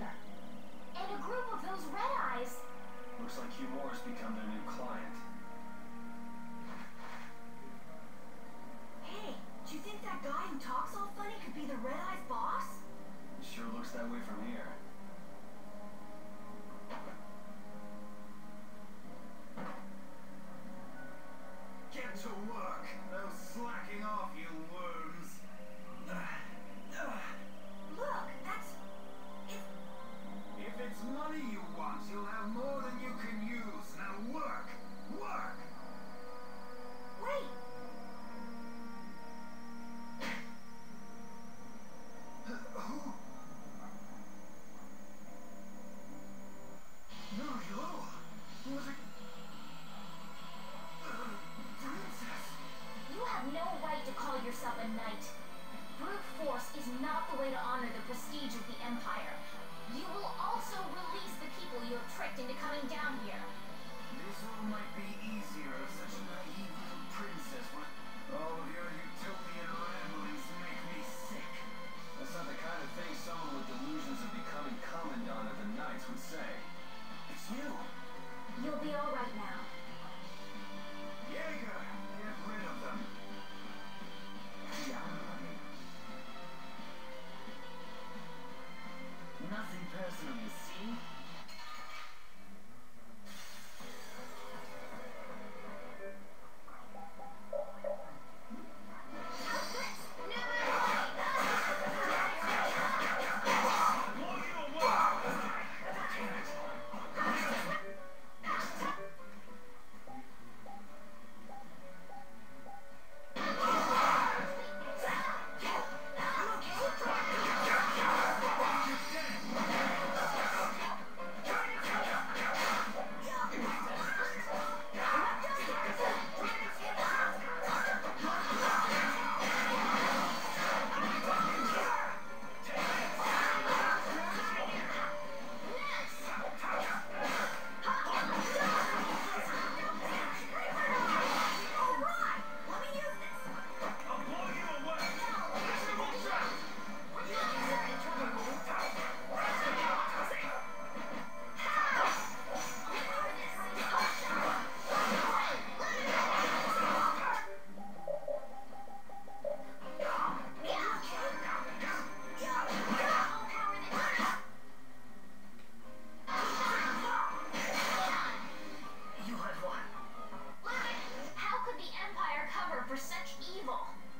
And a group of those red eyes. Looks like Cumore's become their new client. Hey, do you think that guy who talks all funny could be the red eyes boss? It sure looks that way from here. You'll have more than you can use. Now work! Work! Wait! Who? No, hello. Was it? Princess. You have Nothing personal, you see?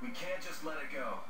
We can't just let it go.